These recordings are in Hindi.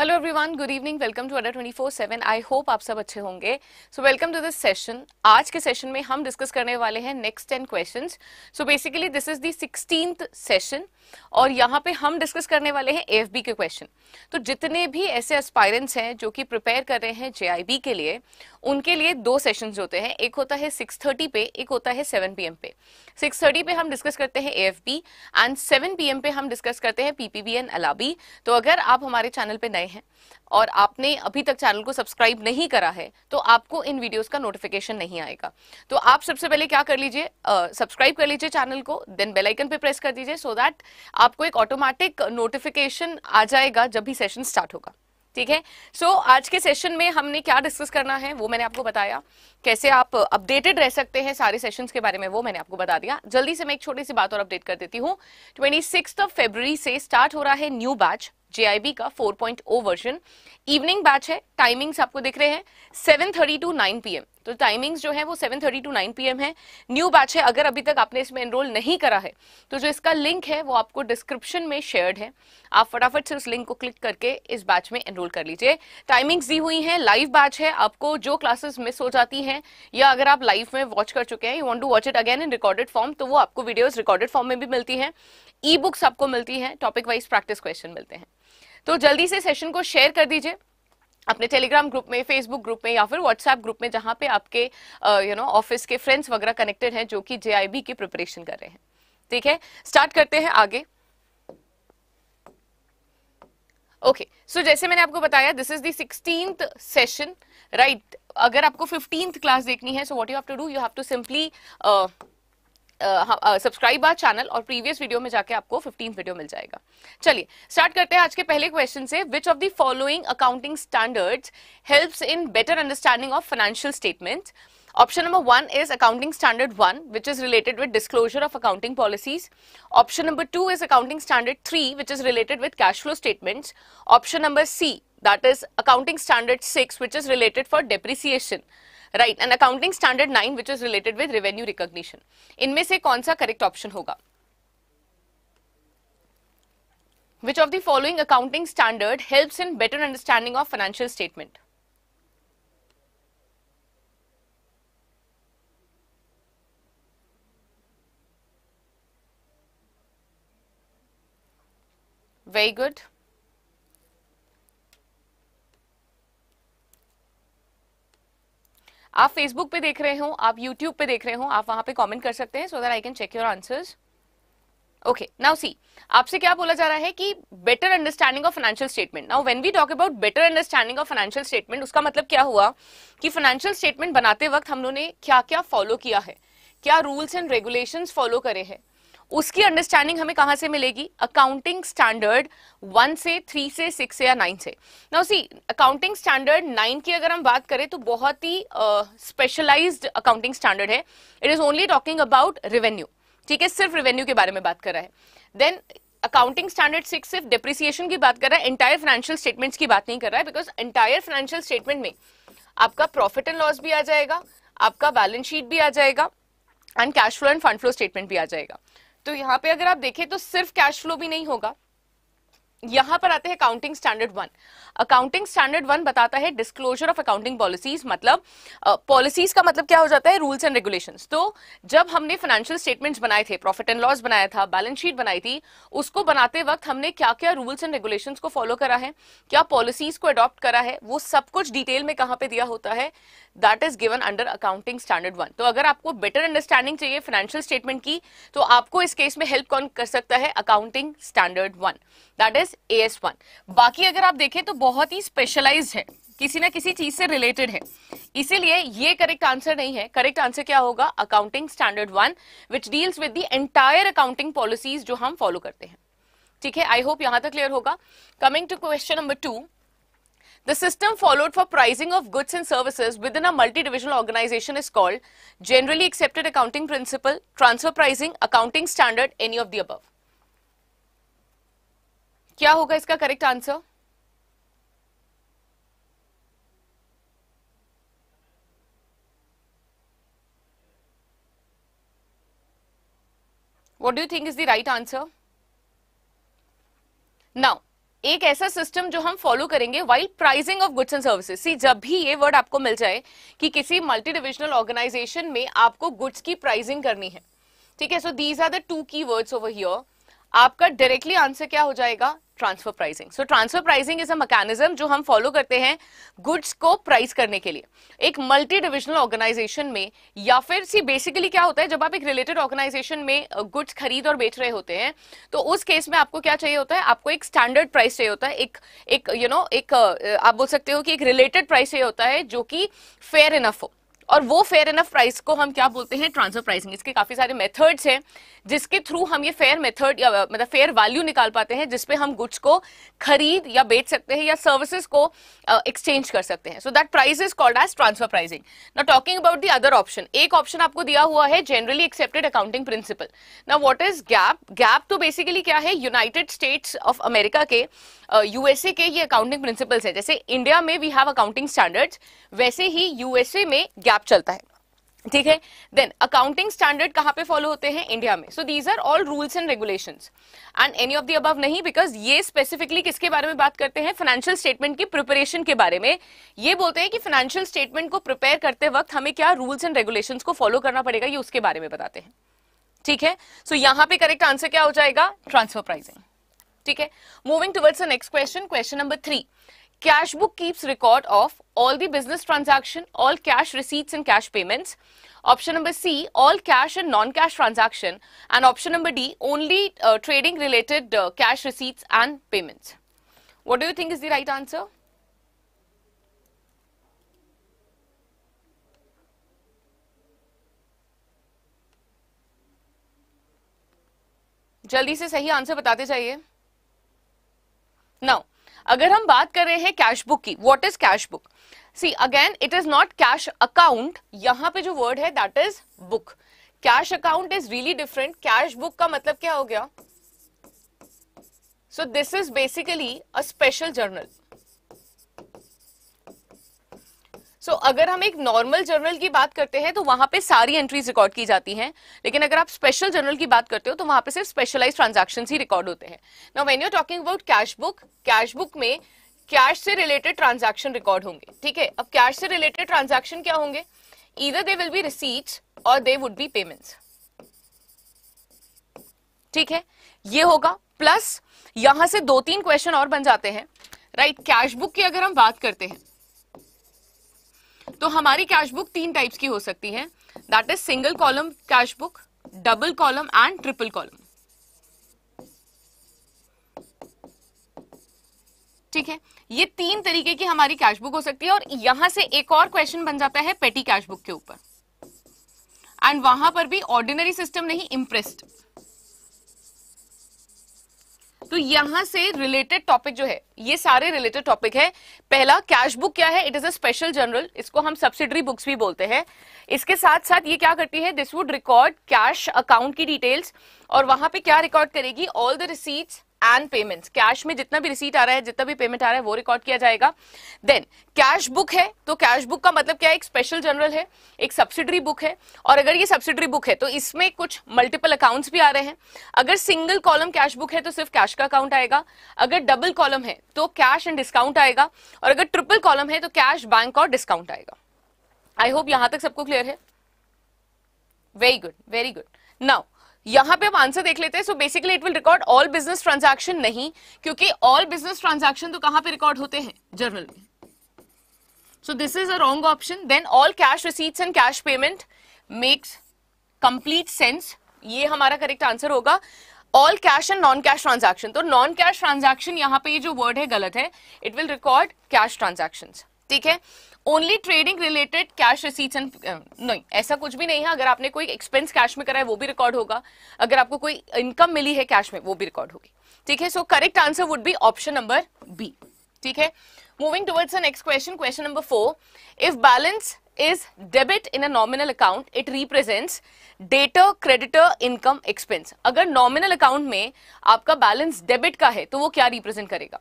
Hello everyone good evening welcome to Adda 24/7 I hope आप सब अच्छे होंगे. So welcome to this session आज के सेशन में हम डिस्कस करने वाले हैं next ten questions so basically this is the sixteenth session और यहाँ पे हम डिस्कस करने वाले हैं एएफबी के क्वेश्चन तो जितने भी ऐसे एस्पायरेंट्स हैं जो कि प्रिपेयर कर रहे हैं जेआईबी के लिए, उनके लिए दो सेशंस होते हैं. एक होता है 6:30 पे, एक होता है 7 पीएम पे. 6:30 पे हम डिस्कस करते हैं एएफबी एंड 7 पीएम पे हम डिस्कस करते हैं पीपीबी एंड अलाबी तो अगर आप हमारे चैनल पर नए हैं। और आपने अभी तक चैनल को सब्सक्राइब नहीं करा है तो आपको इन वीडियोस का नोटिफिकेशन नहीं आएगा। तो आप सबसे पहले क्या कर लीजिए सब्सक्राइब कर लीजिए चैनल को देन बेल आइकन पे प्रेस कर दीजिए सो दैट आपको एक ऑटोमेटिक नोटिफिकेशन आ जाएगा जब भी सेशन स्टार्ट होगा। ठीक है? सो so, आज के सेशन में हमने क्या डिस्कस करना है वो मैंने आपको बताया। कैसे आप अपडेटेड रह सकते हैं सारे सेशंस के बारे में वो मैंने आपको बता दिया। जल्दी से मैं एक छोटी सी बात और अपडेट कर देती हूँ। ट्वेंटी सिक्स ऑफ़ से स्टार्ट हो रहा है न्यू बैच जेआईबी का 4.0 वर्जन इवनिंग बैच है टाइमिंग्स आपको दिख रहे हैं 7:30 टू 9 पीएम तो टाइमिंग्स जो है वो 7:30 टू 9 पीएम है. न्यू बैच है, अगर अभी तक आपने इसमें एनरोल नहीं करा है तो जो इसका लिंक है वो आपको डिस्क्रिप्शन में शेयर्ड है. आप फटाफट से उस लिंक को क्लिक करके इस बैच में एनरोल कर लीजिए. टाइमिंग्स दी हुई है लाइव बैच है, आपको जो क्लासेस मिस हो जाती हैं, या अगर आप लाइव में वॉच कर चुके हैं you want to watch it again in recorded form तो वो आपको वीडियोज़ रिकॉर्डेड फॉर्म में भी मिलती है. ई बुक्स आपको मिलती है टॉपिक वाइज प्रैक्टिस क्वेश्चन मिलते हैं. तो जल्दी से सेशन को शेयर कर दीजिए अपने टेलीग्राम ग्रुप में फेसबुक ग्रुप में या फिर व्हाट्सएप ग्रुप में जहाँ पे आपके यू नो ऑफ़िस के फ्रेंड्स वगैरह कनेक्टेड हैं जो कि जेआईबी की प्रिपरेशन कर रहे हैं। ठीक है? स्टार्ट करते हैं आगे। ओके okay, सो so जैसे मैंने आपको बताया this is the sixteenth session right अगर आपको फिफ्टींथ क्लास देखनी है so what you have to do you have to simply subscribe our channel और प्रीवियस वीडियो में जाके आपको फिफ्टीन वीडियो मिल जाएगा। चलिए स्टार्ट करते हैं आज के पहले क्वेश्चन से। Which of the following accounting standards helps in better understanding of financial statement option number one is accounting standard one which is related with disclosure of accounting policies option number two is accounting standard three which is related with cash flow statement option number C that is accounting standard six which is related for depreciation right and accounting standard nine which is related with revenue recognition इनमें से कौन सा करेक्ट ऑप्शन होगा which of the following accounting standard helps in better understanding of financial statement very good आप फेसबुक पे देख रहे हो, आप यूट्यूब पे देख रहे हो, आप वहाँ पे कमेंट कर सकते हैं so that I can check your answers okay now see आपसे क्या बोला जा रहा है कि better understanding of financial statement now when we talk about better understanding of financial statement उसका मतलब क्या हुआ कि फाइनेंशियल स्टेटमेंट बनाते वक्त हम लोगों ने क्या क्या फॉलो किया है? क्या रूल्स एंड रेगुलेशंस फॉलो करे हैं? उसकी अंडरस्टैंडिंग हमें कहाँ से मिलेगी? अकाउंटिंग स्टैंडर्ड वन से थ्री से सिक्स से या नाइन से। Now see accounting standard nine की अगर हम बात करें तो बहुत ही स्पेशलाइज्ड अकाउंटिंग स्टैंडर्ड है। It is only talking about revenue ठीक है? सिर्फ़ रेवेन्यू के बारे में बात कर रहा है। देन अकाउंटिंग स्टैंडर्ड सिक्स सिर्फ़ डिप्रिसिएशन की बात कर रहा है एंटायर फाइनेंशियल स्टेटमेंट्स की बात नहीं कर रहा है बिकॉज़ एंटायर फाइनेंशियल स्टेटमेंट में आपका प्रॉफिट एंड लॉस भी आ जाएगा, आपका बैलेंस शीट भी आ जाएगा and cash flow and fund flow statement भी आ जाएगा। तो यहाँ पे अगर आप देखें तो सिर्फ़ कैश फ्लो भी नहीं होगा। यहाँ पर आते हैं accounting standard one accounting standard one बताता है डिस्क्लोजर ऑफ़ अकाउंटिंग पॉलिसीज़ मतलब पॉलिसीज़ uh, का मतलब क्या हो जाता है? रूल्स एंड रेगुलेशंस तो जब हमने फाइनेंशियल स्टेटमेंट्स बनाए थे प्रॉफिट एंड लॉस बनाया था बैलेंस शीट बनाई थी उसको बनाते वक्त हमने क्या क्या रूल्स एंड रेगुलेशन को फॉलो करा है? क्या पॉलिसीज़ को अडॉप्ट करा है? वो सब कुछ डिटेल में कहाँ पे दिया होता है? That is given under accounting standard one तो अगर आपको बेटर अंडरस्टैंडिंग चाहिए फाइनेंशियल स्टेटमेंट की तो आपको इस केस में हेल्प कौन कर सकता है? Accounting standard one that is A S one बाकी अगर आप देखें तो बहुत ही स्पेशलाइज है। किसी ना किसी चीज़ से रिलेटेड है। इसीलिए ये करेक्ट आंसर नहीं है। करेक्ट आंसर क्या होगा? Accounting standard one which deals with the entire accounting policies जो हम फॉलो करते हैं। ठीक है? आई होप यहाँ तक क्लियर होगा। Coming to question number two the system followed for pricing of goods and services within a multi divisional organization is called generally accepted accounting principle transfer pricing accounting standard any of the अब क्या होगा इसका correct answer do you think is the right answer? Now, एक ऐसा सिस्टम जो हम फॉलो करेंगे while pricing of goods and services see जब भी ये वर्ड आपको मिल जाए कि किसी मल्टी डिविजनल ऑर्गेनाइजेशन में आपको गुड्स की प्राइसिंग करनी है ठीक है? So these are the two key words over here आपका डायरेक्टली आंसर क्या हो जाएगा? Transfer pricing so transfer pricing is a mechanism जो हम फॉलो करते हैं गुड्स को प्राइस करने के लिए। एक मल्टी डिविजनल ऑर्गेनाइजेशन में या फिर सी बेसिकली क्या होता है जब आप एक रिलेटेड ऑर्गेनाइजेशन में गुड्स खरीद और बेच रहे होते हैं तो उस केस में आपको क्या चाहिए होता है? आपको एक स्टैंडर्ड प्राइस चाहिए होता है एक एक यू you नो know, एक आप बोल सकते हो कि एक रिलेटेड प्राइस चाहिए होता है जो कि फेयर इनफ हो। और वो फेयर इनफ प्राइस को हम क्या बोलते हैं? ट्रांसफ़र प्राइसिंग इसके काफ़ी सारे मेथड्स हैं जिसके थ्रू हम ये फेयर मेथड या मतलब फेयर वैल्यू निकाल पाते हैं जिसपे हम गुड्स को खरीद या बेच सकते हैं या सर्विसेज़ को एक्सचेंज uh, कर सकते हैं. So that price is called as transfer pricing ना talking about the other option एक ऑप्शन आपको दिया हुआ है जनरली एक्सेप्टेड अकाउंटिंग प्रिंसिपल ना वॉट इज़ गैप गैप तो बेसिकली क्या है? यूनाइटेड स्टेट्स ऑफ़ अमेरिका के यूएसए uh, के ये अकाउंटिंग प्रिंसिपल्स है. जैसे इंडिया में वी हैव अकाउंटिंग स्टैंडर्ड्स वैसे ही यूएसए में गैप चलता है। ठीक है? देन अकाउंटिंग स्टैंडर्ड कहाँ पे फॉलो होते हैं? इंडिया में। So these are all rules and regulations and any of the above नहीं बिकॉज़ ये स्पेसिफिकली किसके बारे में बात करते हैं? फाइनेंशियल स्टेटमेंट की प्रिपरेशन के बारे में। ये बोलते हैं कि फाइनेंशियल स्टेटमेंट को प्रिपेयर करते वक्त हमें क्या रूल्स एंड रेगुलेशन को फॉलो करना पड़ेगा ये उसके बारे में बताते हैं। ठीक है? सो so, यहाँ पे करेक्ट आंसर क्या हो जाएगा? ट्रांसफ़र प्राइसिंग ठीक है? Moving towards the next question question number three Cash book keeps record of all the business transaction, all cash receipts and cash payments. Option number C, all cash and non-cash transaction. And option number D, only uh, trading related uh, cash receipts and payments. What do you think is the right answer? जल्दी से सही आंसर बताते जाइए नाउ अगर हम बात कर रहे हैं कैश बुक की what is cash book see again it is not cash account यहाँ पे जो वर्ड है that is book cash account is really different cash book का मतलब क्या हो गया? So this is basically a special journal so so, अगर हम एक नॉर्मल जर्नल की बात करते हैं तो वहाँ पे सारी एंट्रीज रिकॉर्ड की जाती हैं। लेकिन अगर आप स्पेशल जर्नल की बात करते हो तो वहाँ पे सिर्फ़ स्पेशलाइज ट्रांजेक्शन ही रिकॉर्ड होते हैं। Now when you talking about cash book cash book में कैश से रिलेटेड ट्रांजेक्शन रिकॉर्ड होंगे ठीक है? अब कैश से रिलेटेड ट्रांजेक्शन क्या होंगे? इधर दे विल बी रिसीट्स और दे वुड बी पेमेंट्स ठीक है? ये होगा। प्लस यहाँ से दो तीन क्वेश्चन और बन जाते हैं। राइट कैश बुक की अगर हम बात करते हैं तो हमारी कैश बुक तीन टाइप्स की हो सकती है। That is single column cash book double column and triple column ठीक है? ये तीन तरीके की हमारी कैश बुक हो सकती है और यहाँ से एक और क्वेश्चन बन जाता है पेटी कैश बुक के ऊपर। एंड वहाँ पर भी ऑर्डिनरी सिस्टम नहीं इंप्रेस्ड तो यहाँ से रिलेटेड टॉपिक जो है, ये सारे रिलेटेड टॉपिक है। पहला कैश बुक क्या है? It is a special journal इसको हम सब्सिडरी बुक्स भी बोलते हैं। इसके साथ साथ ये क्या करती है? This would record cash account की डिटेल्स और वहाँ पे क्या रिकॉर्ड करेगी? All the receipts and payments cash में जितना भी रिसीट आ रहा है, जितना भी पेमेंट आ रहा है, वो रिकॉर्ड किया जाएगा। देन कैश बुक है तो कैश बुक का मतलब क्या है? एक स्पेशल जर्नल है, एक सब्सिडरी बुक है। और अगर ये सब्सिडरी बुक है तो इसमें कुछ मल्टीपल अकाउंट्स भी आ रहे हैं। अगर सिंगल कॉलम कैश बुक है तो सिर्फ़ कैश का अकाउंट आएगा। अगर डबल कॉलम है तो कैश एंड डिस्काउंट आएगा। और अगर ट्रिपल कॉलम है तो कैश बैंक और डिस्काउंट आएगा। आई होप यहाँ तक सबको क्लियर है। Very good very good now यहाँ पे हम आंसर देख लेते हैं। So basically it will record all business transaction नहीं, क्योंकि ऑल बिज़नेस ट्रांजैक्शन तो कहाँ पे रिकॉर्ड होते हैं? जर्नल में। So this is a wrong option then all cash receipts and cash payment makes complete sense ये हमारा करेक्ट आंसर होगा। All cash and non cash transaction तो नॉन कैश ट्रांजैक्शन यहाँ पे ये जो वर्ड है गलत है it will record cash transaction ठीक है? Only trading related cash receipts and नहीं ऐसा कुछ भी नहीं है। अगर आपने कोई एक्सपेंस कैश में करा है, वो भी रिकॉर्ड होगा। अगर आपको कोई इनकम मिली है कैश में, वो भी रिकॉर्ड होगी। ठीक है? So correct answer would be option number B ठीक है? Moving towards the next question question number four if balance is debit in a nominal account, it represents debtor creditor income expense. अगर nominal account में आपका बैलेंस डेबिट का है तो वो क्या रिप्रेजेंट करेगा?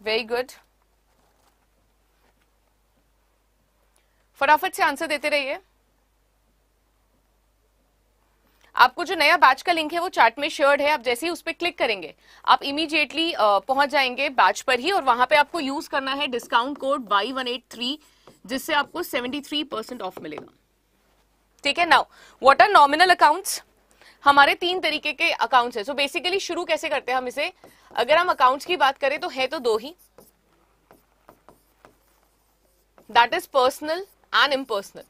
वेरी गुड फटाफट से आंसर देते रहिए। आपको जो नया बैच का लिंक है, वो चैट में शेयर्ड है, आप जैसे ही उस पर क्लिक करेंगे, आप इमीडिएटली पहुँच जाएँगे बैच पर ही और वहाँ पे आपको यूज़ करना है discount code Y one eight three जिससे आपको सेवेंटी थ्री परसेंट ऑफ़ मिलेगा। ठीक है? Now what are nominal accounts हमारे तीन तरीके के अकाउंट्स है। सो बेसिकली शुरू कैसे करते हैं हम इसे? अगर हम अकाउंट्स की बात करें तो है तो दो ही। That is personal and impersonal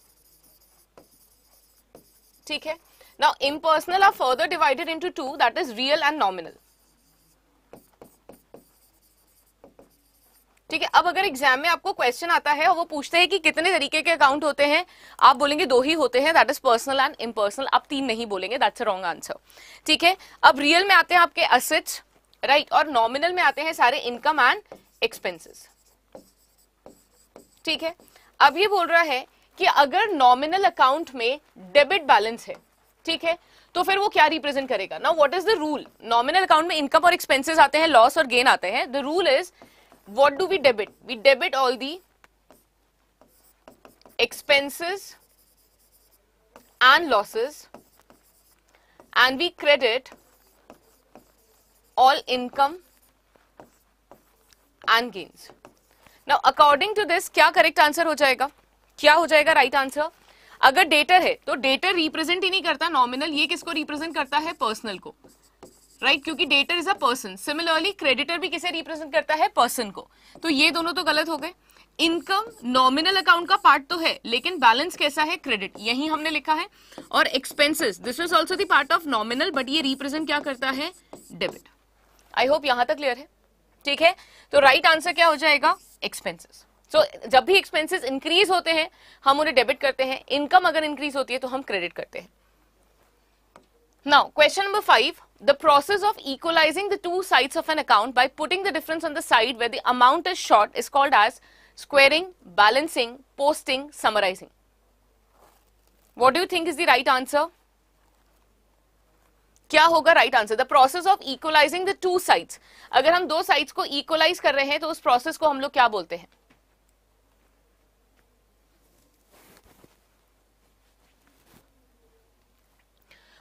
ठीक है? Now impersonal are further divided into two that is real and nominal ठीक है? अब अगर एग्ज़ाम में आपको क्वेश्चन आता है और वो पूछते हैं कि कितने तरीके के अकाउंट होते हैं, आप बोलेंगे दो ही होते हैं that is personal and impersonal आप तीन नहीं बोलेंगे दैट्स अ रॉन्ग आंसर ठीक है? अब रियल में आते हैं आपके असेट्स राइट right, और नॉमिनल में आते हैं सारे इनकम एंड एक्सपेंसेस ठीक है? अब ये बोल रहा है कि अगर नॉमिनल अकाउंट में डेबिट बैलेंस है ठीक है? तो फिर वो क्या रिप्रेजेंट करेगा? ना what is the rule nominal account में इनकम और एक्सपेंसेस आते हैं लॉस और गेन आते हैं. The rule is what do we debit we debit all the expenses and losses and we credit all income and gains. Now, according to this, क्या करेक्ट आंसर हो जाएगा? क्या हो जाएगा right आंसर अगर डेटर है तो डेटर रिप्रेजेंट ही नहीं करता नॉमिनल ये किसको रिप्रेजेंट करता है? पर्सनल को. Right right? क्योंकि debtor is a person similarly creditor भी किसे रिप्रेजेंट करता है? पर्सन को. तो ये दोनों तो गलत हो गए. इनकम नॉमिनल अकाउंट का पार्ट तो है, लेकिन बैलेंस कैसा है? क्रेडिट यही हमने लिखा है. और expenses this is also the part of nominal but ये रिप्रेजेंट क्या करता है? डेबिट आई होप यहाँ तक क्लियर है ठीक है तो राइट right आंसर क्या हो जाएगा एक्सपेंसेस सो so, जब भी एक्सपेंसेस इंक्रीज होते हैं हम उन्हें डेबिट करते हैं इनकम अगर इंक्रीज होती है तो हम क्रेडिट करते हैं now question number five the process of equalizing the two sides of an account by putting the difference on the side where the amount is short is called as squaring, balancing, posting, summarizing. What do you think is the right answer? क्या होगा right answer the process of equalising the two sides अगर हम दो साइड्स को इक्वलाइज कर रहे हैं तो उस प्रोसेस को हम लोग क्या बोलते हैं?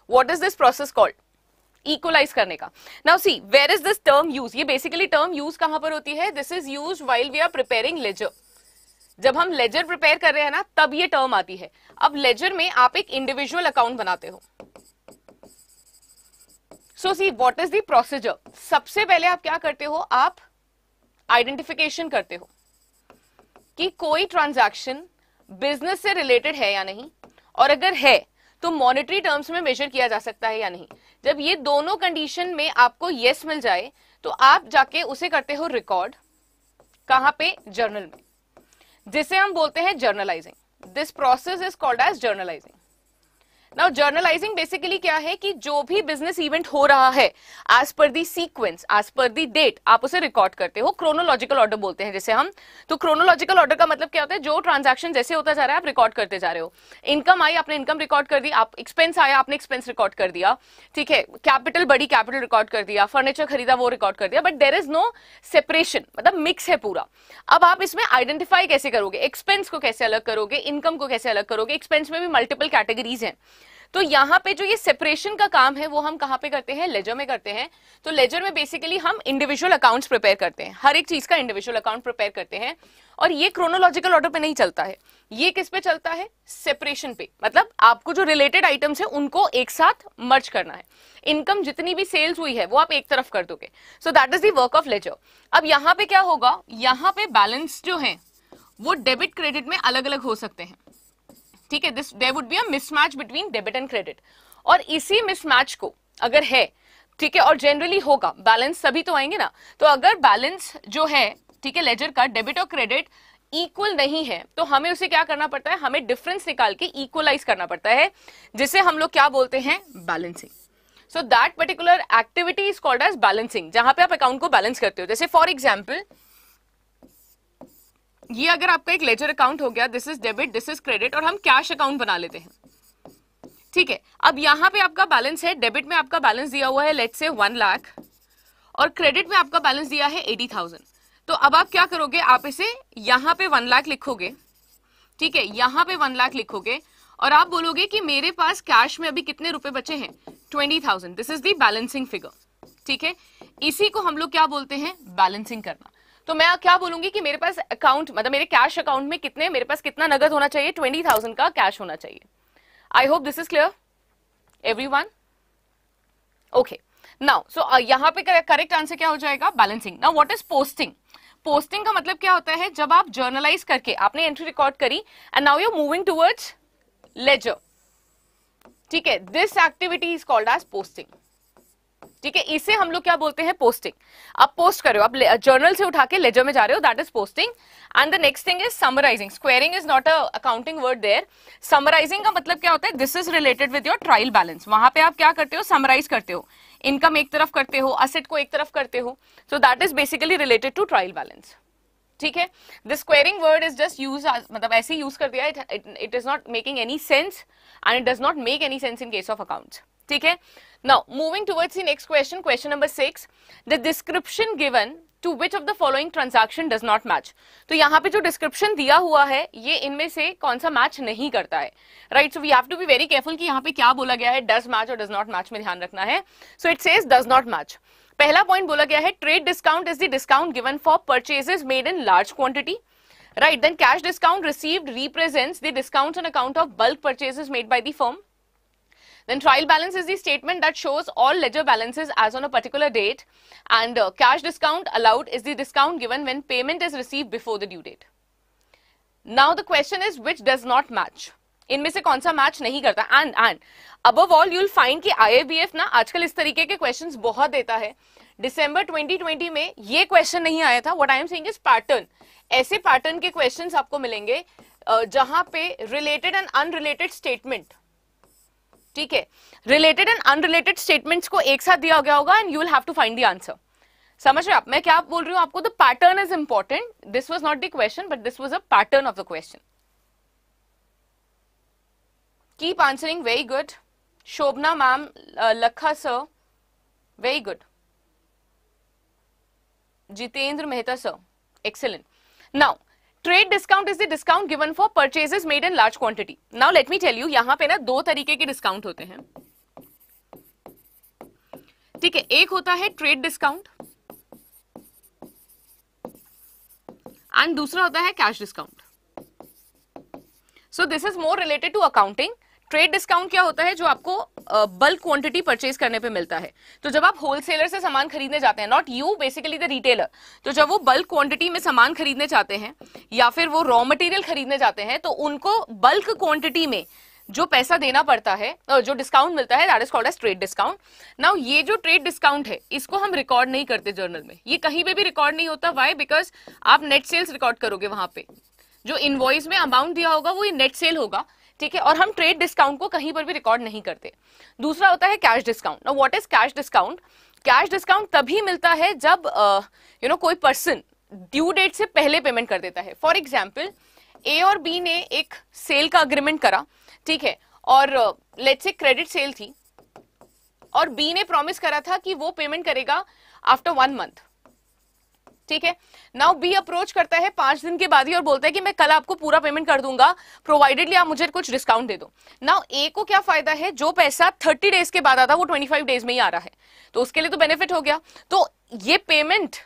What is this process called equalise करने का। Now see where is this term use ये बेसिकली टर्म यूज़ कहाँ पर होती है? This is use while we are preparing ledger जब हम लेजर प्रिपेयर कर रहे हैं ना, तब ये टर्म आती है। अब लेजर में आप एक इंडिविजुअल अकाउंट बनाते हो। So see what is the procedure सबसे पहले आप क्या करते हो? आप आइडेंटिफिकेशन करते हो कि कोई ट्रांजैक्शन बिज़नेस से रिलेटेड है या नहीं, और अगर है तो मॉनिटरी टर्म्स में मेजर किया जा सकता है या नहीं। जब ये दोनों कंडीशन में आपको यस मिल जाए तो आप जाके उसे करते हो रिकॉर्ड कहाँ पे? जर्नल में। जिसे हम बोलते हैं journalising this process is called as journalising now journalising basically क्या है कि जो भी बिज़नेस इवेंट हो रहा है as per the sequence as per the date आप उसे रिकॉर्ड करते हो। क्रोनोलॉजिकल ऑर्डर बोलते हैं जैसे हम। तो क्रोनोलॉजिकल ऑर्डर का मतलब क्या होता है? जो ट्रांजेक्शन जैसे होता जा रहा है, आप रिकॉर्ड करते जा रहे हो। इनकम आई, आपने इनकम रिकॉर्ड कर दी, आप एक्सपेंस आया, आपने एक्सपेंस रिकॉर्ड कर दिया। ठीक है? कैपिटल बड़ी कैपिटल रिकॉर्ड कर दिया। फर्नीचर खरीदा, वो रिकॉर्ड कर दिया। But there is no separation मतलब मिक्स है पूरा। अब आप इसमें आइडेंटिफाई कैसे करोगे? एक्सपेंस को कैसे अलग करोगे? इनकम को कैसे अलग करोगे? एक्सपेंस में भी मल्टीपल कैटेगरीज हैं। तो यहाँ पे जो ये सेपरेशन का काम है, वो हम कहाँ पे करते हैं? लेजर में करते हैं। तो लेजर में बेसिकली हम इंडिविजुअल अकाउंट्स प्रिपेयर करते हैं। हर एक चीज़ का इंडिविजुअल अकाउंट प्रिपेयर करते हैं। और ये क्रोनोलॉजिकल ऑर्डर पे नहीं चलता है। ये किस पे चलता है? सेपरेशन पे। मतलब आपको जो रिलेटेड आइटम्स है, उनको एक साथ मर्ज करना है। इनकम जितनी भी सेल्स हुई है, वो आप एक तरफ़ कर दोगे। So that is the work of ledger अब यहाँ पे क्या होगा? यहाँ पे बैलेंस जो है, वो डेबिट क्रेडिट में अलग अलग हो सकते हैं। ठीक है this there would be a mismatch between debit and credit और इसी मिसमैच को अगर है, ठीक है, और जनरली होगा बैलेंस सभी तो आएँगे ना तो अगर बैलेंस जो है, ठीक है लेजर का डेबिट और क्रेडिट इक्वल नहीं है तो हमें उसे क्या करना पड़ता है? हमें डिफरेंस निकाल के इक्वलाइज करना पड़ता है, जिसे हम लोग क्या बोलते हैं? Balancing so that particular activity is called as balancing जहाँ पे आप अकाउंट को बैलेंस करते हो। जैसे फॉर एग्ज़ाम्पल ये अगर आपका एक लेजर अकाउंट हो गया this is debit this is credit और हम कैश अकाउंट बना लेते हैं। ठीक है? अब यहाँ पे आपका बैलेंस है डेबिट में आपका बैलेंस दिया हुआ है लेट से वन लाख और क्रेडिट में आपका बैलेंस दिया है एटी थाउज़ेंड तो अब आप क्या करोगे? आप इसे यहाँ पे वन लाख लिखोगे। ठीक है? यहाँ पे वन लाख लिखोगे, और आप बोलोगे कि मेरे पास कैश में अभी कितने रुपए बचे हैं? Twenty thousand this is the balancing figure ठीक है? इसी को हम लोग क्या बोलते हैं? बैलेंसिंग करना। तो मैं क्या बोलूँगी कि मेरे पास अकाउंट मतलब मेरे कैश अकाउंट में कितने, मेरे पास कितना नगद होना चाहिए? ट्वेंटी थाउज़ेंड का कैश होना चाहिए। I hope this is clear everyone okay now so यहाँ पे करेक्ट आंसर क्या हो जाएगा? Balancing now what is posting posting का मतलब क्या होता है? जब आप जर्नलाइज करके, आपने एंट्री रिकॉर्ड करी and now you moving towards ledger ठीक है this activity is called as posting ठीक है, इसे हम लोग क्या बोलते हैं? पोस्टिंग आप पोस्ट कर रहे हो आप जर्नल से उठा के लेजर में जा रहे हो that is posting and the next thing is summarising squaring is not a accounting word there summarising का मतलब क्या होता है? This is related with your trial balance वहाँ पे आप क्या करते हो? समराइज करते हो. इनकम एक तरफ़ करते हो असेट को एक तरफ़ करते हो. So that is basically related to trial balance ठीक है? The squaring word is just use मतलब ऐसे यूज़ कर दिया it is not making any sense and it does not make any sense in case of accounts ठीक है? Now moving towards the next question question number six the description given to which of the following transaction does not match तो यहाँ पे जो डिस्क्रिप्शन दिया हुआ है, ये इनमें से कौन सा मैच नहीं करता है? Right so we have to be very careful कि यहाँ पे क्या बोला गया है डज मैच और डज नॉट मैच में ध्यान रखना है। So it says does not match पहला पॉइंट बोला गया है trade discount is the discount given for purchases made in large quantity right, then cash discount received represents the discounts on account of bulk purchases made by the firm. Then trial balance is the statement that shows all ledger balances as on a particular date and uh, cash discount allowed is the discount given when payment is received before the due date now the question is which does not match इनमें से कौन सा मैच नहीं करता and and above all you'll find कि आईएबीएफ ना आजकल इस तरीके के क्वेश्चंस बहुत देता है दिसंबर 2020 में ये क्वेश्चन नहीं आया था what I am saying is pattern ऐसे पैटर्न के क्वेश्चंस आपको मिलेंगे जहाँ पे रिलेटेड एंड अनरिलेटेड स्टेटमेंट ठीक है रिलेटेड एंड अनरिलेटेड स्टेटमेंट्स को एक साथ दिया गया होगा and you will have to find the answer समझ रहे आप मैं क्या बोल रही हूँ आपको the pattern is important this was not the question but this was a pattern of the question keep answering very good Shobhana ma'am Lakha Lakha sir. Very good. Jitendra Mehta sir. Excellent. Trade discount is the discount given for purchases made in large quantity now let me tell you यहाँ पे ना दो तरीके के डिस्काउंट होते हैं। ठीक है, एक होता है ट्रेड डिस्काउंट एंड दूसरा होता है cash discount so this is more related to accounting trade discount क्या होता है जो आपको बल्क क्वांटिटी परचेज करने पे मिलता है? तो जब आप होलसेलर से सामान खरीदने जाते हैं not you basically the retailer तो जब वो बल्क क्वांटिटी में सामान खरीदने जाते हैं, या फिर वो रॉ मटेरियल खरीदने जाते हैं तो उनको बल्क क्वांटिटी में जो पैसा देना पड़ता है जो डिस्काउंट मिलता है that is called as trade discount now ये जो ट्रेड डिस्काउंट है, इसको हम रिकॉर्ड नहीं करते जर्नल में. ये कहीं पे भी रिकॉर्ड नहीं होता. वाई बिकॉज़ आप नेट सेल्स रिकॉर्ड करोगे वहाँ पे. जो इनवॉइस में अमाउंट दिया होगा, वो नेट सेल होगा. ठीक है? और हम ट्रेड डिस्काउंट को कहीं पर भी रिकॉर्ड नहीं करते। दूसरा होता है cash discount now what is cash discount cash discount तभी मिलता है जब यू नो कोई पर्सन ड्यू डेट से पहले पेमेंट कर देता है। फॉर एग्ज़ाम्पल ए और बी ने एक सेल का अग्रीमेंट करा, ठीक है? और लेट्स से क्रेडिट सेल थी, और बी ने प्रॉमिस करा था कि वो पेमेंट करेगा आफ्टर वन मंथ ठीक है? नाउ बी अप्रोच करता है पाँच दिन के बाद ही और बोलता है कि मैं कल आपको पूरा पेमेंट कर दूँगा। प्रोवाइडेडली आप मुझे कुछ डिस्काउंट दे दो। नाउ ए को क्या फ़ायदा है? जो पैसा थर्टी डेज़ के बाद आता वो ट्वेंटी फाइव डेज़ में ही आ रहा है। तो उसके लिए तो बेनिफिट हो गया। तो ये पेमेंट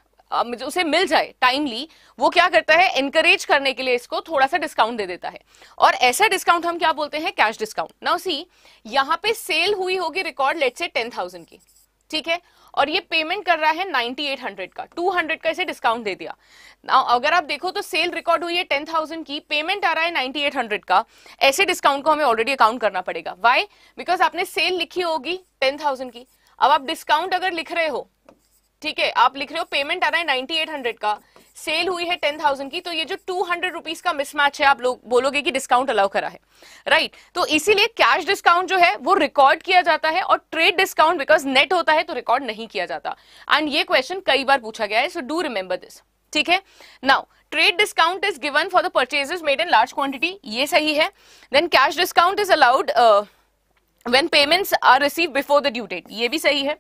उसे मिल जाए टाइमली वो क्या करता है? एनकरेज करने के लिए इसको थोड़ा सा डिस्काउंट दे देता है। और ऐसा डिस्काउंट हम क्या बोलते हैं? कैश डिस्काउंट नाउ सी यहाँ पे सेल हुई होगी record let's say ten thousand की। ठीक है? और ये पेमेंट कर रहा है 9800 का। 200 का इसे डिस्काउंट दे दिया। ना अगर आप देखो तो सेल रिकॉर्ड हुई है 10000 की पेमेंट आ रहा है 9800 का। ऐसे डिस्काउंट को हमें ऑलरेडी अकाउंट करना पड़ेगा। वाई बिकॉज़ आपने सेल लिखी होगी 10000 की। अब आप डिस्काउंट अगर लिख रहे हो, ठीक है, आप लिख रहे हो पेमेंट आ रहा है 9800 का। सेल हुई है टेन थाउज़ेंड की तो ये जो टू हंड्रेड रुपीज़ का मिसमैच है, आप लोग बोलोगे कि डिस्काउंट अलाउ करा है। Right right? तो इसीलिए कैश डिस्काउंट जो है, वो रिकॉर्ड किया जाता है और ट्रेड डिस्काउंट बिकॉज़ नेट होता है तो रिकॉर्ड नहीं किया जाता। एंड ये क्वेश्चन कई बार पूछा गया है सो डू रिमेंबर दिस ठीक है? Now trade discount is given for the purchases made in large quantity ये सही है। Then cash discount is allowed when payments are receive before the due date ये भी सही है।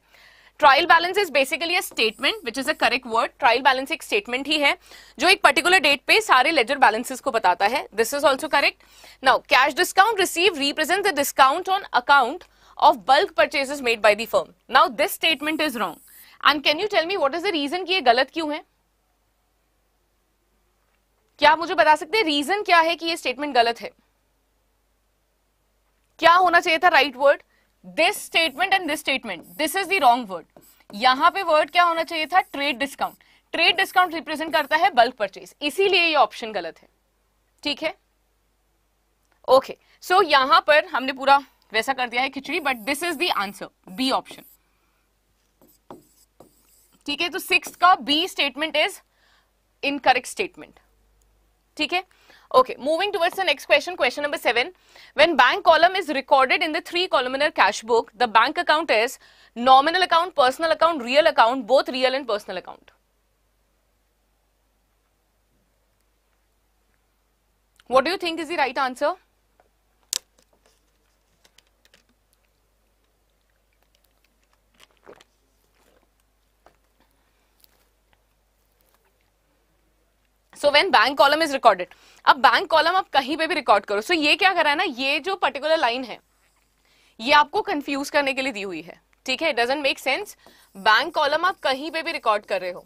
Trial balance is basically a statement which is a correct word trial balance एक स्टेटमेंट ही है, जो एक पर्टिकुलर डेट पे सारे लेजर बैलेंसेस को बताता है. This is also correct now cash discount receive represent the discount on account of bulk purchases made by the firm now this statement is wrong and can you tell me what is the reason कि ये गलत क्यों है? क्या आप मुझे बता सकते हैं रीजन क्या है कि ये स्टेटमेंट गलत है? क्या होना चाहिए था right word this statement and this statement this is the wrong word यहाँ पे वर्ड क्या होना चाहिए था? Trade discount trade discount represent करता है बल्क परचेज इसीलिए ये ऑप्शन गलत है। ठीक है? ओके सो यहाँ पर हमने पूरा वैसा कर दिया है खिचड़ी but this is the answer B option ठीक है? तो सिक्स का B statement is incorrect statement ठीक है? Okay, moving towards the next question, question number 7. When bank column is recorded in the three columnar cash book, the bank account is nominal account, personal account, real account, both real and personal account. What do you think is the right answer? So when bank column is recorded, अब बैंक कॉलम आप कहीं पे भी रिकॉर्ड करो। सो so, ये क्या करा है ना? ये जो पर्टिकुलर लाइन है, ये आपको कंफ्यूज करने के लिए दी हुई है। ठीक है? Doesn't make sense bank column आप कहीं पे भी रिकॉर्ड कर रहे हो।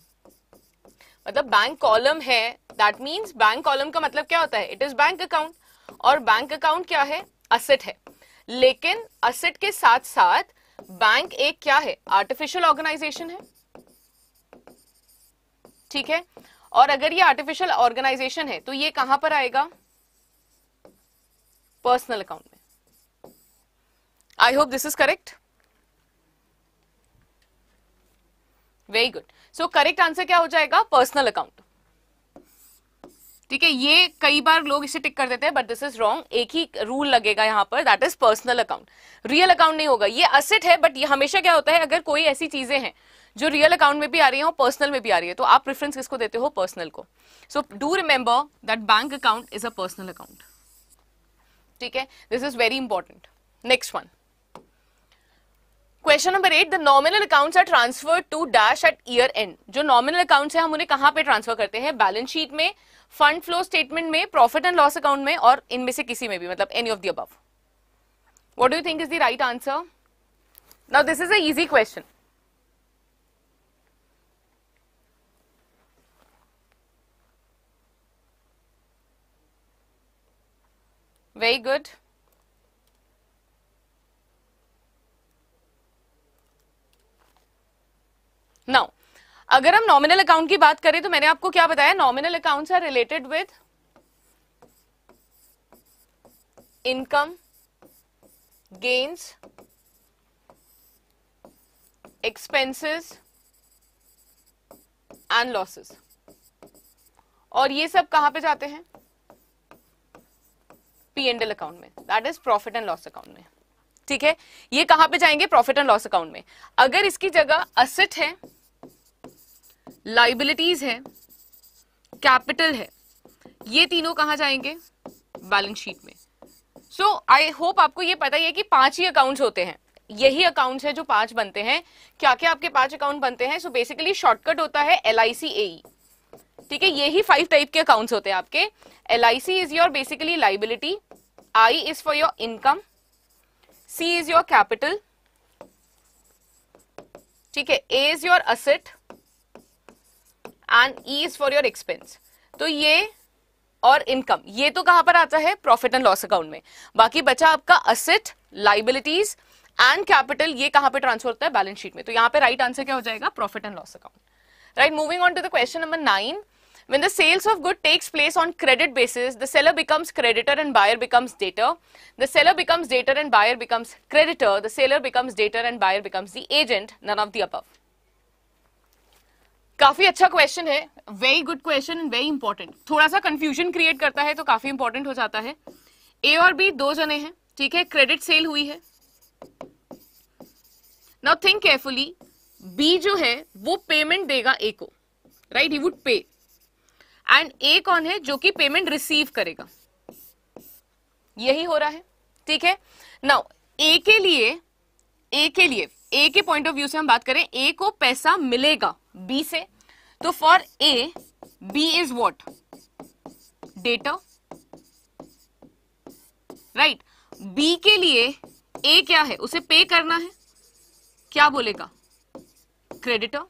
मतलब बैंक कॉलम है दैट मीन्स बैंक कॉलम का मतलब क्या होता है? इट इज़ बैंक अकाउंट और बैंक अकाउंट क्या है? असेट है। लेकिन असेट के साथ साथ बैंक एक क्या है? आर्टिफिशियल ऑर्गेनाइजेशन है। ठीक है? और अगर ये आर्टिफिशियल ऑर्गेनाइजेशन है तो ये कहाँ पर आएगा? पर्सनल अकाउंट में। I hope this is correct very good so correct answer क्या हो जाएगा? पर्सनल अकाउंट ठीक है, ये कई बार लोग इसे टिक कर देते हैं बट दिस इज़ रॉन्ग एक ही रूल लगेगा यहाँ पर that is personal account real account नहीं होगा। ये असेट है बट ये हमेशा क्या होता है, अगर कोई ऐसी चीज़ें हैं जो रियल अकाउंट में भी आ रही है और पर्सनल में भी आ रही है। तो आप प्रेफरेंस किसको देते हो? पर्सनल को। So do remember that bank account is a personal account ठीक है? This is very important next one question number eight the nominal accounts are transfer to dash at year end जो नॉमिनल अकाउंट्स है, हम उन्हें कहाँ पे ट्रांसफ़र करते हैं? बैलेंस शीट में फंड फ्लो स्टेटमेंट में प्रॉफिट एंड लॉस अकाउंट में, और इनमें से किसी में भी मतलब any of the above what do you think is the right answer now this is a easy question very good now अगर हम नॉमिनल अकाउंट की बात करें तो मैंने आपको क्या बताया? Nominal accounts are related with income gains expenses and losses और ये सब कहाँ पे जाते हैं? पी एंड एल अकाउंट में। That is profit and loss account में। ठीक है? ये कहाँ पे जाएँगे? प्रॉफिट एंड लॉस अकाउंट में। अगर इसकी जगह असेट है लाइबिलिटीज है कैपिटल है, ये तीनों कहाँ जाएँगे? बैलेंस शीट में। सो आई होप आपको ये पता ही है कि पाँच ही अकाउंट्स होते हैं। यही अकाउंट्स है जो पाँच बनते हैं। क्या क्या आपके पाँच अकाउंट बनते हैं? सो बेसिकली शॉर्टकट होता है एल आई सी ए ठीक है? यही फाइव टाइप के अकाउंट्स होते हैं आपके। L I C is your basically liability I is for your income C is your capital ठीक है A is your asset and E is for your expense तो ये और इनकम ये तो कहाँ पर आता है? प्रॉफिट एंड लॉस अकाउंट में। बाकी बचा आपका असेट लाइबिलिटीज एंड कैपिटल ये कहाँ पे ट्रांसफ़र होता है? बैलेंस शीट में। तो यहाँ पे राइट right आंसर क्या हो जाएगा? Profit and loss account right moving on to the question number nine When the sales of good takes place on credit basis, the seller becomes creditor and buyer becomes debtor. The seller becomes debtor and buyer becomes creditor. The seller becomes debtor and buyer becomes the agent. None of the above. काफ़ी अच्छा क्वेश्चन है very good question and very important थोड़ा सा कंफ्यूजन क्रिएट करता है तो काफ़ी इंपॉर्टेंट हो जाता है ए और बी दो जने हैं ठीक है क्रेडिट सेल हुई है नाउ थिंक केयरफुली बी जो है वो पेमेंट देगा ए को right he would pay and A कौन है जो कि पेमेंट रिसीव करेगा? यही हो रहा है, ठीक है? नाउ ए के लिए ए के लिए ए के पॉइंट ऑफ़ व्यू से हम बात करें ए को पैसा मिलेगा बी से। तो for A B is what debtor right B के लिए ए क्या है? उसे पे करना है। क्या बोलेगा? Creditor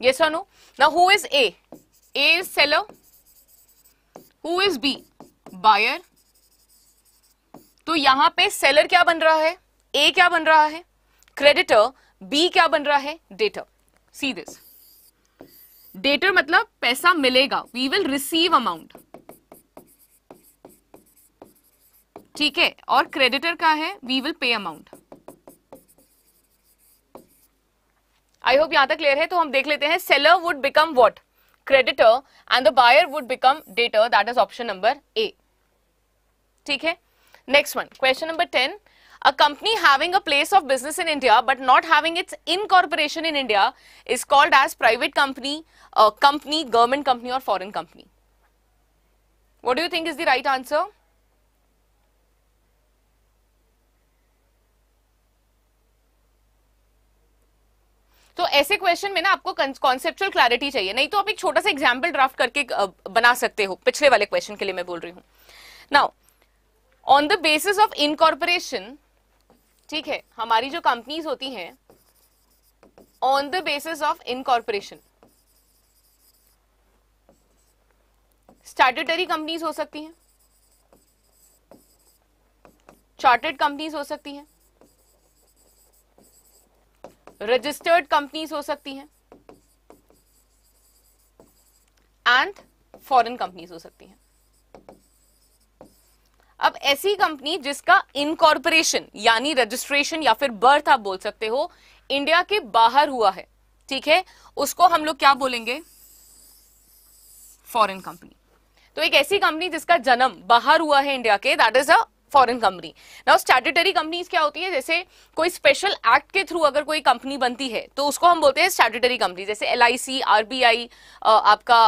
yes or no? Now, who is a? A is seller. Who is b? Buyer. तो यहाँ पे सेलर क्या बन रहा है? ए क्या बन रहा है? क्रेडिटर बी क्या बन रहा है? डेटर सी दिस डेटर मतलब पैसा मिलेगा. वी विल रिसीव अमाउंट ठीक है? और क्रेडिटर का है? We will pay amount I hope यहाँ तक क्लियर है तो हम देख लेते हैं seller would become what Creditor and the buyer would become debtor that is option number A ठीक है next one question number ten A company having a place of business in India but not having its incorporation in India is called as private company, uh, company, government company or foreign company. What do you think is the right answer? तो ऐसे क्वेश्चन में ना आपको कॉन्सेप्चुअल क्लैरिटी चाहिए। नहीं तो आप एक छोटा सा एग्ज़ाम्पल ड्राफ्ट करके बना सकते हो। पिछले वाले क्वेश्चन के लिए मैं बोल रही हूँ। Now on the basis of incorporation ठीक है, हमारी जो कंपनीज़ होती हैं on the basis of incorporation statutory companies हो सकती हैं चार्टेड कंपनीज़ हो सकती हैं रजिस्टर्ड कंपनीज़ हो सकती हैं एंड फॉरेन कंपनीज़ हो सकती हैं। अब ऐसी कंपनी जिसका इनकॉर्पोरेशन यानी रजिस्ट्रेशन या फिर बर्थ आप बोल सकते हो इंडिया के बाहर हुआ है, ठीक है? उसको हम लोग क्या बोलेंगे? फॉरेन कंपनी तो एक ऐसी कंपनी जिसका जन्म बाहर हुआ है इंडिया के that is a foreign company now statutory companies क्या होती है? जैसे कोई स्पेशल एक्ट के थ्रू अगर कोई कंपनी बनती है तो उसको हम बोलते हैं स्टैट्यूटरी कंपनी जैसे एल आई आपका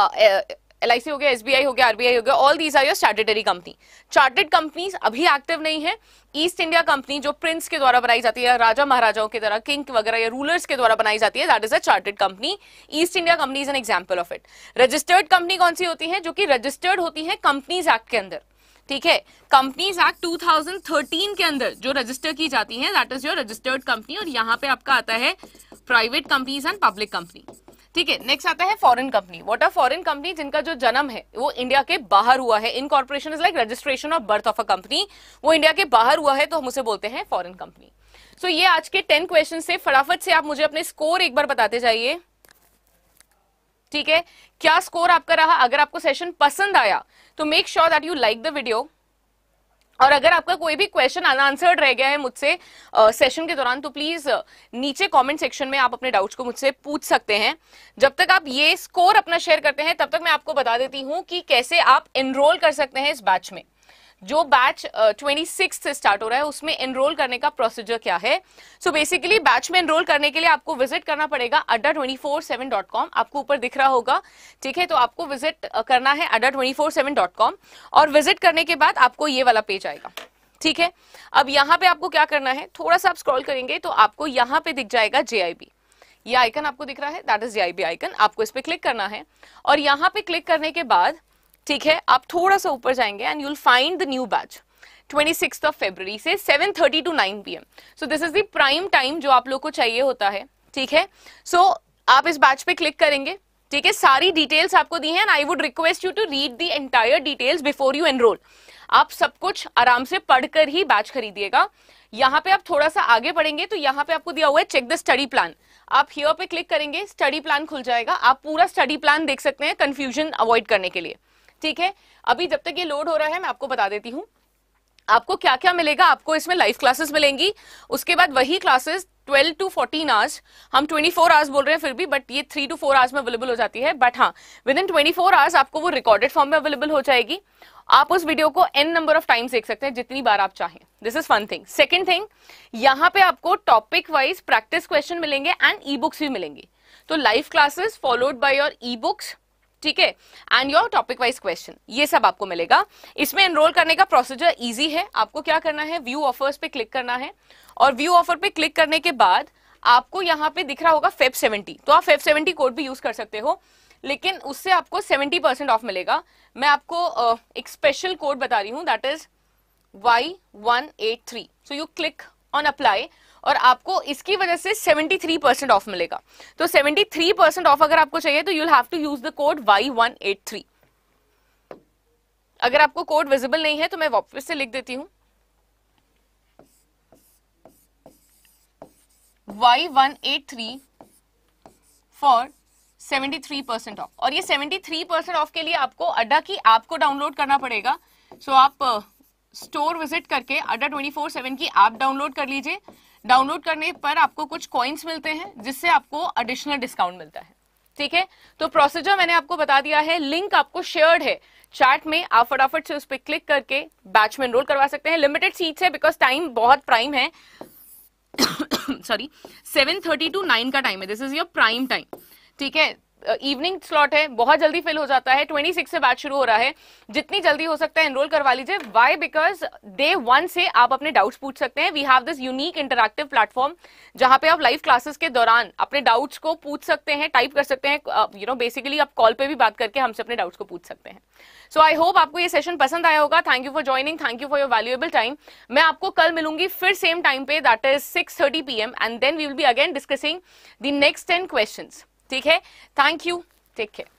सी हो गया एसबीआई हो गया आरबीआई हो गया all these are your statutory company chartered companies अभी एक्टिव नहीं है. ईस्ट इंडिया कंपनी जो प्रिंस के द्वारा बनाई जाती है, राजा महाराजाओं के द्वारा किंग वगैरह या रूलर्स के द्वारा बनाई जाती है that is a chartered company East India Company is an example of it registered company कौन सी होती है? जो कि रजिस्टर्ड होती है कंपनीज़ एक्ट के अंदर. ठीक है? कंपनीज़ एक्ट 2013 के अंदर जो रजिस्टर की जाती है that is your registered company और यहाँ पे आपका आता है private companies and public company ठीक है? नेक्स्ट आता है foreign company what are foreign company जिनका जो जन्म है, वो इंडिया के बाहर हुआ है. Incorporation is like registration of birth of a company वो इंडिया के बाहर हुआ है तो हम उसे बोलते हैं फॉरेन कंपनी सो ये आज के टेन क्वेश्चन से फटाफट से आप मुझे अपने स्कोर एक बार बताते जाइए. ठीक है? क्या स्कोर आपका रहा? अगर आपको सेशन पसंद आया तो make sure that you like the video और अगर आपका कोई भी क्वेश्चन अनआंसर्ड रह गया है मुझसे सेशन के दौरान तो प्लीज़ नीचे कमेंट सेक्शन में आप अपने डाउट्स को मुझसे पूछ सकते हैं। जब तक आप ये स्कोर अपना शेयर करते हैं, तब तक मैं आपको बता देती हूँ कि कैसे आप एनरोल कर सकते हैं इस बैच में। जो बैच ट्वेंटी सिक्स से स्टार्ट हो रहा है, उसमें एनरोल करने का प्रोसीजर क्या है? सो बेसिकली बैच में एनरोल करने के लिए आपको विज़िट करना पड़ेगा Adda twenty four seven dot com आपको ऊपर दिख रहा होगा, ठीक है? तो आपको विज़िट करना है Adda twenty four seven dot com और विज़िट करने के बाद आपको ये वाला पेज आएगा, ठीक है? अब यहाँ पे आपको क्या करना है? थोड़ा सा आप स्क्रॉल करेंगे तो आपको यहाँ पे दिख जाएगा जेआईबी ये आइकन आपको दिख रहा है दैट इज़ जेआईबी आइकन आपको इस पे क्लिक करना है और यहाँ पे क्लिक करने के बाद ठीक है आप थोड़ा सा ऊपर जाएँगे and you'll find the new batch 26th of February से 7:30 to 9 PM so this is the prime time जो आप लोग को चाहिए होता है ठीक है? सो so, आप इस बैच पे क्लिक करेंगे ठीक है? सारी डिटेल्स आपको दी हैं and I would request you to read the entire details before you enrol आप सब कुछ आराम से पढ़कर ही बैच खरीदिएगा। यहाँ पे आप थोड़ा सा आगे पढ़ेंगे तो यहाँ पे आपको दिया हुआ है चेक द स्टडी प्लान आप हियर पे क्लिक करेंगे स्टडी प्लान खुल जाएगा। आप पूरा स्टडी प्लान देख सकते हैं कंफ्यूजन अवॉइड करने के लिए। ठीक है? अभी जब तक ये लोड हो रहा है, मैं आपको बता देती हूँ। आपको क्या क्या मिलेगा? आपको इसमें लाइव क्लासेस मिलेंगी। उसके बाद वही क्लासेस 12 टू 14 आवर्स हम 24 आवर्स बोल रहे हैं फिर भी बट ये 3 टू 4 आवर्स में अवेलेबल हो जाती है। बट हाँ विद इन 24 आवर्स आपको वो रिकॉर्डेड फॉर्म में अवेलेबल हो जाएगी। आप उस वीडियो को एन नंबर ऑफ़ टाइम्स देख सकते हैं, जितनी बार आप चाहें। This is one thing second thing यहाँ पे आपको टॉपिक वाइज प्रैक्टिस क्वेश्चन मिलेंगे एंड ई बुक्स भी मिलेंगी। तो live classes followed by your e books ठीक है? And your topic wise question ये सब आपको मिलेगा। इसमें एनरोल करने का प्रोसीजर इजी है। आपको क्या करना है? व्यू ऑफर्स पे क्लिक करना है। और व्यू ऑफ़र पे क्लिक करने के बाद आपको यहाँ पे दिख रहा होगा फेब सेवेंटी तो आप फेब सेवेंटी कोड भी यूज़ कर सकते हो। लेकिन उससे आपको सेवेंटी परसेंट ऑफ़ मिलेगा। मैं आपको uh, एक स्पेशल कोड बता रही हूँ that is Y one eight three so you click on apply और आपको इसकी वजह से 73 परसेंट ऑफ़ मिलेगा। तो 73 परसेंट ऑफ़ अगर आपको चाहिए तो you'll have to use the code Y one eight three अगर आपको कोड विजिबल नहीं है तो मैं वापस से लिख देती हूँ। Y one eight three for 73 percent of और ये 73 परसेंट ऑफ़ के लिए आपको अड्डा की ऐप को डाउनलोड करना पड़ेगा। सो so आप स्टोर विज़िट करके अड्डा 24/7 की ऐप डाउनलोड कर लीजिए। डाउनलोड करने पर आपको कुछ कॉइन्स मिलते हैं, जिससे आपको एडिशनल डिस्काउंट मिलता है। ठीक है? तो प्रोसीजर मैंने आपको बता दिया है। लिंक आपको शेयर्ड है। चैट में आप फटाफट से उस पर क्लिक करके बैच में एनरोल करवा सकते हैं। लिमिटेड सीट्स है बिकॉज़ टाइम बहुत प्राइम है। Sorry seven thirty to nine का टाइम है। This is your prime time ठीक है? इवनिंग स्लॉट है, बहुत जल्दी फिल हो जाता है 26 से बैच शुरू हो रहा है। जितनी जल्दी हो सकता है एनरोल करवा लीजिए। वाई बिकॉज़ डे वन से आप अपने डाउट्स पूछ सकते हैं। We have this unique interactive platform जहाँ पे आप लाइव क्लासेस के दौरान अपने डाउट्स को पूछ सकते हैं टाइप कर सकते हैं। यू नो बेसिकली आप कॉल पे भी बात करके हमसे अपने डाउट्स को पूछ सकते हैं। सो आई होप आपको ये सेशन पसंद आया होगा। Thank you for joining thank you for your valuable time मैं आपको कल मिलूँगी फिर सेम टाइम पे that is six thirty P M and then we will be again discussing the next ten question ठीक है? Thank you take care